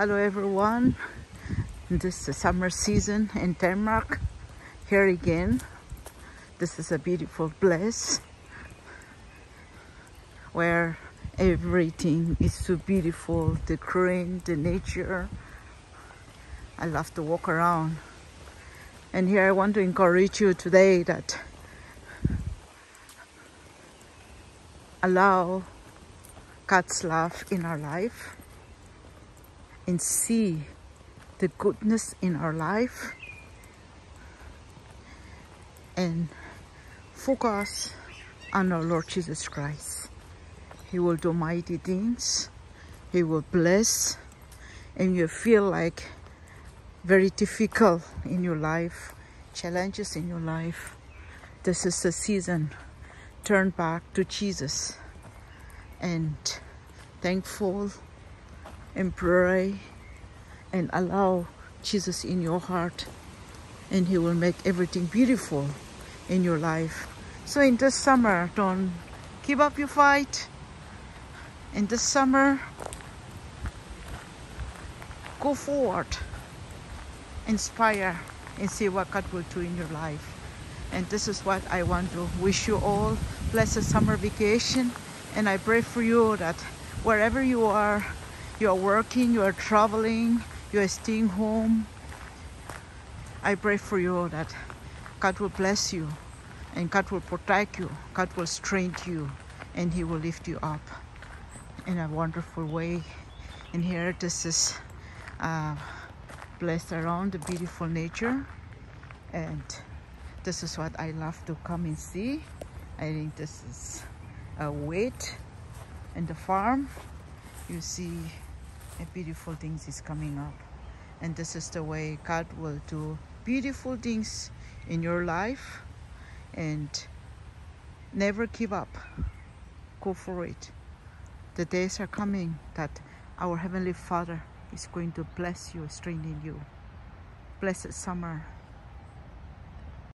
Hello everyone. This is summer season in Denmark. Here again. This is a beautiful place where everything is so beautiful. The green, the nature. I love to walk around. And here I want to encourage you today that allow God's love in our life and see the goodness in our life and focus on our Lord Jesus Christ. He will do mighty things. He will bless and you feel like very difficult in your life, challenges in your life. This is the season. Turn back to Jesus and thankful and pray and allow Jesus in your heart and he will make everything beautiful in your life. So in this summer, don't give up your fight. In this summer, go forward, inspire and see what God will do in your life. And this is what I want to wish you all blessed summer vacation. And I pray for you that wherever you are, you are working, you are traveling, you are staying home. I pray for you all that God will bless you and God will protect you, God will strengthen you, and He will lift you up in a wonderful way. And here, this is uh, blessed around the beautiful nature, and this is what I love to come and see. I think this is a wheat in the farm. You see beautiful things is coming up. And this is the way God will do beautiful things in your life and never give up. Go for it. The days are coming that our heavenly father is going to bless you strengthen you. Blessed summer